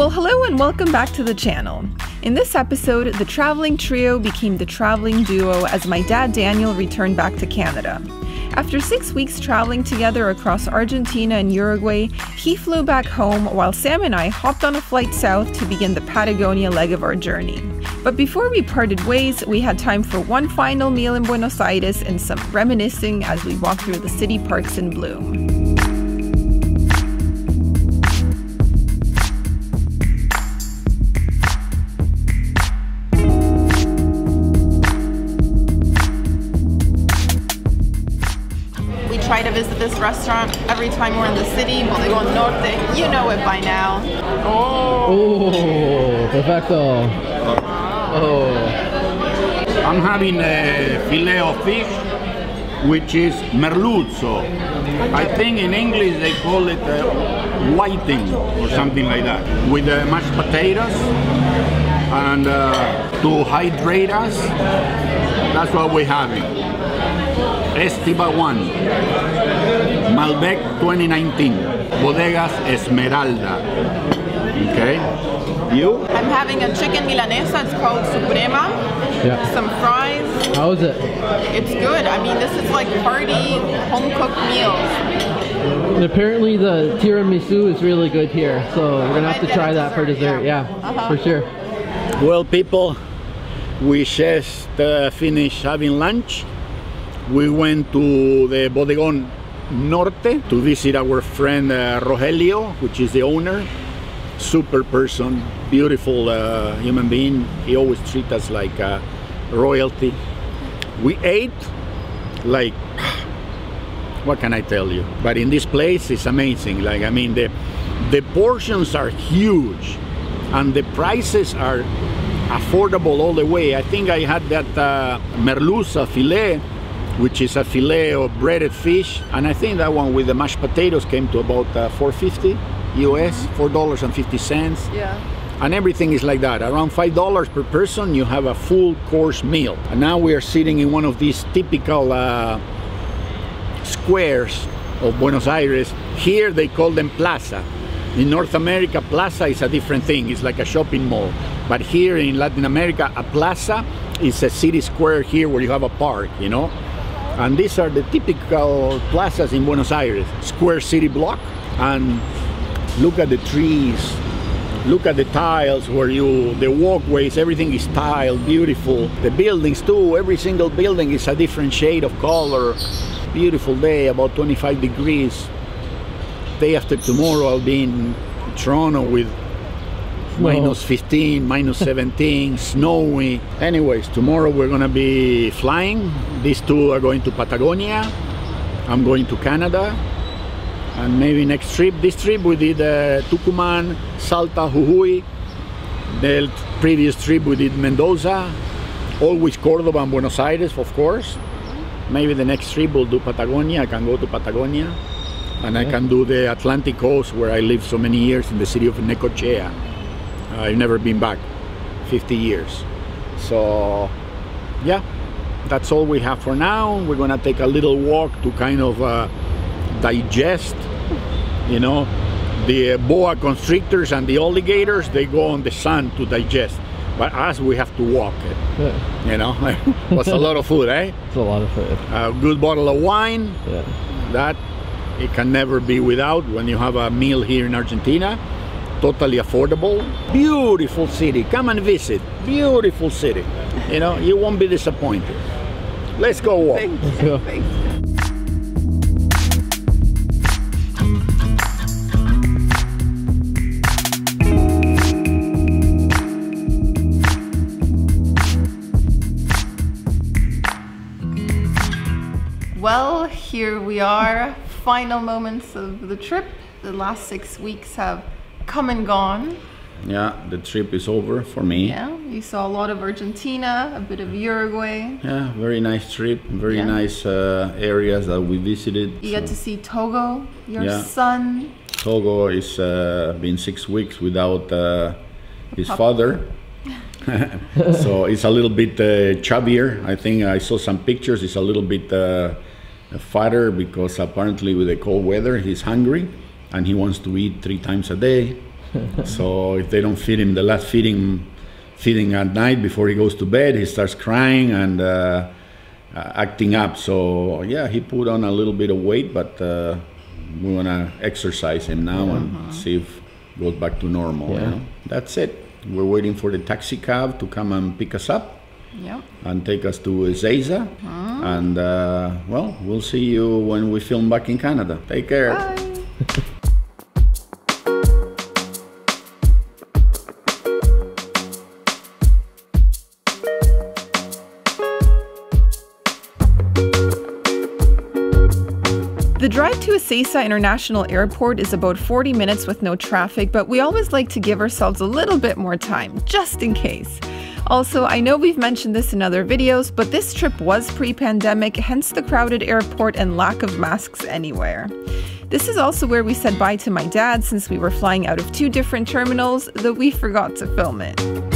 Well, hello and welcome back to the channel. In this episode, the traveling trio became the traveling duo as my dad Daniel returned back to Canada. After six weeks traveling together across Argentina and Uruguay, he flew back home while Sam and I hopped on a flight south to begin the Patagonia leg of our journey. But before we parted ways, we had time for one final meal in Buenos Aires and some reminiscing as we walked through the city parks in bloom. Restaurant every time we're in the city, Bodegón Norte. You know it by now. Oh, perfecto. Oh, I'm having a filet of fish, which is merluza. I think in English they call it uh, whiting or something like that, with uh, mashed potatoes and uh, to hydrate us. That's what we're having. Estiba 1, Malbec 2019, Bodegas Esmeralda. Okay, you? I'm having a chicken milanesa. It's called Suprema. yeah. Some fries. How is it? It's good. I mean, this is like party home cooked meals. And apparently the tiramisu is really good here, so we're gonna have to Might get try that for dessert, dessert. yeah. Yeah, Uh-huh. for sure. Well, people, we just uh, finished having lunch. We went to the Bodegón Norte to visit our friend uh, Rogelio, which is the owner. Super person, beautiful uh, human being. He always treats us like uh, royalty. We ate like what can I tell you? But in this place, it's amazing. Like I mean, the the portions are huge, and the prices are affordable all the way. I think I had that uh, merluza filet, which is a filet of breaded fish, and I think that one with the mashed potatoes came to about uh, 450 US, four dollars and fifty cents. Yeah. and everything is like that. Around five dollars per person you have a full course meal. And now we are sitting in one of these typical uh, squares of buenos aires. Here they call them plaza. In north america plaza is a different thing. It's like a shopping mall but here in latin america a plaza is a city square here where you have a park you know? And these are the typical plazas in buenos aires. Square city block and look at the trees. Look at the tiles where you the walkways everything is tiled beautiful. The buildings too every single building is a different shade of color. Beautiful day about 25 degrees. Day after tomorrow i'll be in toronto with minus 15 minus 17 snowy. Anyways tomorrow we're gonna be flying. These two are going to patagonia. I'm going to canada. And maybe next trip this trip we did uh, tucuman salta jujuy. The previous trip we did mendoza always cordoba and buenos aires of course. Maybe the next trip we'll do patagonia. I can go to patagonia. And i can do the atlantic coast where i lived so many years in the city of necochea i've never been back 50 years. So yeah that's all we have for now. We're gonna take a little walk to kind of uh, digest you know the boa constrictors and the alligators. They go on the sun to digest. But us we have to walk it Yeah, you know was a lot of food eh? It's a lot of food. a good bottle of wine. Yeah. that it can never be without when you have a meal here in argentina totally affordable. Beautiful city. Come and visit. Beautiful city. You know you won't be disappointed. Let's go walk. Let's go. Well, here we are. Final moments of the trip. The last six weeks have come and gone. yeah the trip is over for me Yeah, you saw a lot of Argentina, a bit of Uruguay. Yeah, very nice trip. Very Yeah. nice uh, areas that we visited. You got to see Togo, your Yeah. son. Togo is uh, been six weeks without uh, his Pup. father, so it's a little bit uh, chubbier. I think I saw some pictures. It's a little bit uh, fatter because apparently with the cold weather he's hungry and he wants to eat three times a day. so if they don't feed him the last feeding feeding at night before he goes to bed, he starts crying and uh, uh, acting up. So yeah, he put on a little bit of weight, but uh, we want to exercise him now and see if goes back to normal. You know? That's it. We're waiting for the taxi cab to come and pick us up Yep. and take us to Ezeiza. And uh, well, we'll see you when we film back in Canada. Take care. Bye. The drive to Ezeiza International Airport is about 40 minutes with no traffic, but we always like to give ourselves a little bit more time, just in case. Also, I know we've mentioned this in other videos, but this trip was pre pandemic, hence the crowded airport and lack of masks anywhere. This is also where we said bye to my dad since we were flying out of two different terminals, though we forgot to film it.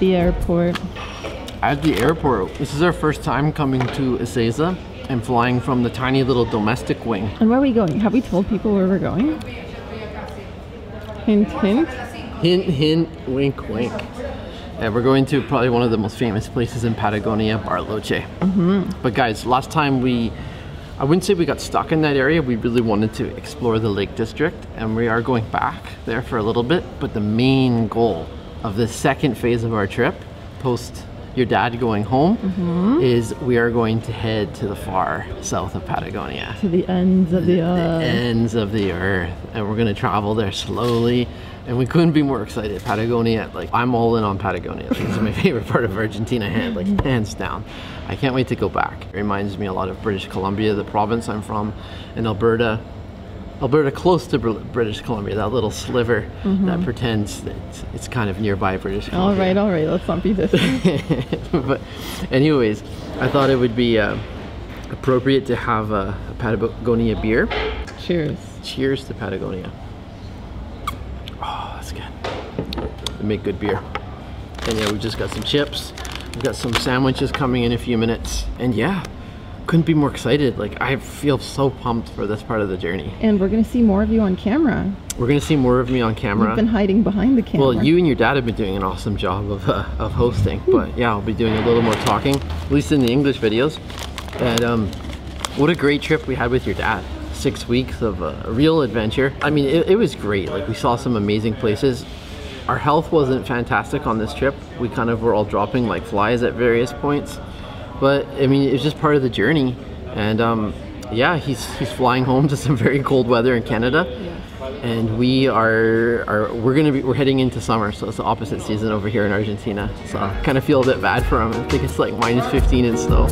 The airport. At the airport, this is our first time coming to Ezeiza and flying from the tiny little domestic wing. And where are we going? Have we told people where we're going? Hint, hint. Hint, hint, wink, wink. And we're going to probably one of the most famous places in Patagonia, Bariloche. Mm-hmm. But guys, last time we, I wouldn't say we got stuck in that area. We really wanted to explore the Lake District, and we are going back there for a little bit. But the main goal of the second phase of our trip, post your dad going home, mm-hmm. is we are going to head to the far south of Patagonia. To the ends of the the earth. ends of the earth. And we're gonna travel there slowly. And we couldn't be more excited. Patagonia like i'm all in on patagonia. Like, it's my favorite part of argentina hand like mm-hmm. hands down. I can't wait to go back. It reminds me a lot of british columbia the province i'm from and alberta alberta close to british columbia that little sliver that pretends that it's, kind of nearby british All columbia right, all right. Let's not be this. but anyways i thought it would be uh, appropriate to have a, a patagonia beer Cheers. Cheers to Patagonia. Oh, that's good. They make good beer. And yeah, we just got some chips. We've got some sandwiches coming in a few minutes. And yeah, couldn't be more excited. Like, I feel so pumped for this part of the journey. And we're gonna see more of you on camera. We're gonna see more of me on camera. You've been hiding behind the camera. Well, you and your dad have been doing an awesome job of, uh, of hosting, but yeah, I'll be doing a little more talking, at least in the English videos. And um, what a great trip we had with your dad. Six weeks of a, a real adventure. I mean, it, it was great. Like, we saw some amazing places. Our health wasn't fantastic on this trip. We kind of were all dropping like flies at various points. But I mean, it's just part of the journey. And um, yeah, he's, he's flying home to some very cold weather in Canada. And we are, are we're gonna be we're heading into summer so it's the opposite season over here in argentina. So i kind of feel a bit bad for him. I think it's like minus 15 in snow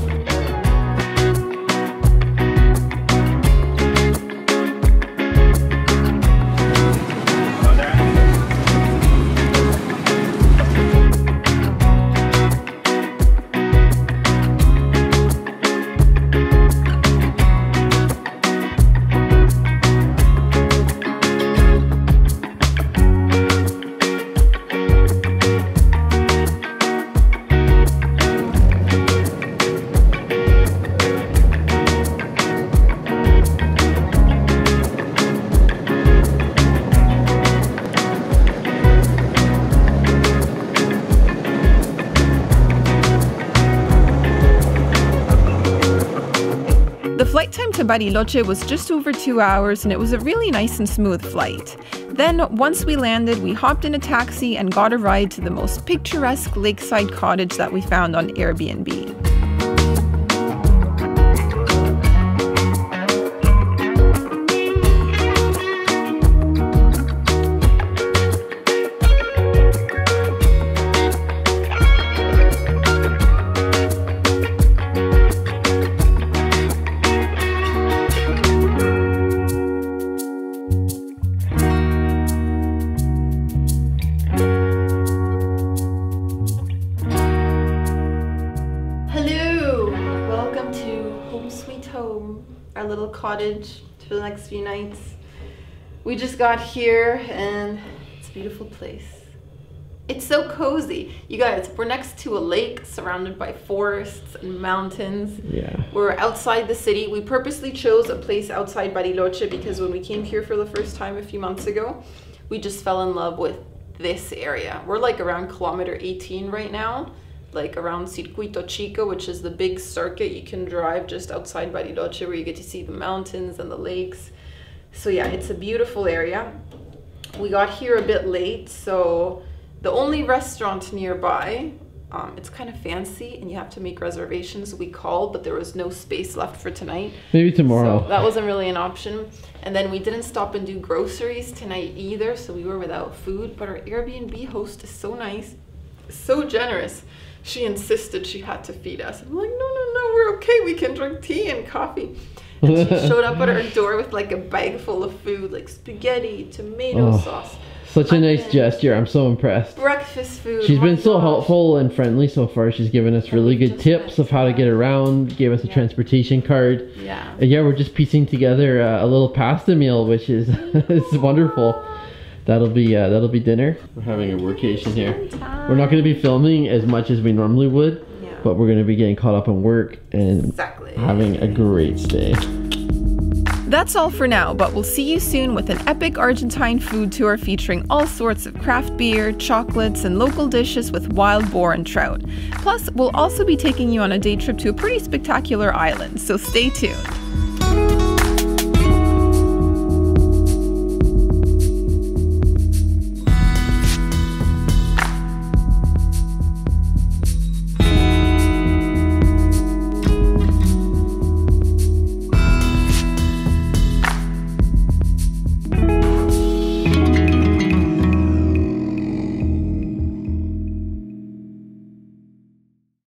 flight time to Bariloche was just over two hours and it was a really nice and smooth flight. Then, once we landed, we hopped in a taxi and got a ride to the most picturesque lakeside cottage that we found on Airbnb. Home Sweet Home, our little cottage for the next few nights. We just got here and it's a beautiful place. It's so cozy. You guys, we're next to a lake surrounded by forests and mountains. Yeah. We're outside the city. We purposely chose a place outside Bariloche because when we came here for the first time a few months ago, we just fell in love with this area. We're like around kilometer 18 right now, like around Circuito Chico, which is the big circuit you can drive just outside Bariloche where you get to see the mountains and the lakes. So yeah, it's a beautiful area. We got here a bit late, so the only restaurant nearby, um, it's kind of fancy and you have to make reservations. We called, but there was no space left for tonight. Maybe tomorrow. So that wasn't really an option. And then we didn't stop and do groceries tonight either, so we were without food. But our Airbnb host is so nice, so generous. She insisted she had to feed us. I'm like, no, no, no, we're okay. We can drink tea and coffee. And she showed up at our door with like a bag full of food, like spaghetti, tomato Oh. sauce, Such a nice gesture. I'm so impressed. breakfast food. She's been so gosh. helpful and friendly so far. She's given us really good tips of how to get around, gave us a Yeah. transportation card. Yeah. And yeah, we're just piecing together uh, a little pasta meal, which is is wonderful. That'll be uh, that'll be dinner. We're having a workation here. We're not going to be filming as much as we normally would, Yeah. but we're going to be getting caught up on work and Exactly. having a great stay. That's all for now, but we'll see you soon with an epic Argentine food tour featuring all sorts of craft beer, chocolates, and local dishes with wild boar and trout. Plus, we'll also be taking you on a day trip to a pretty spectacular island, so stay tuned.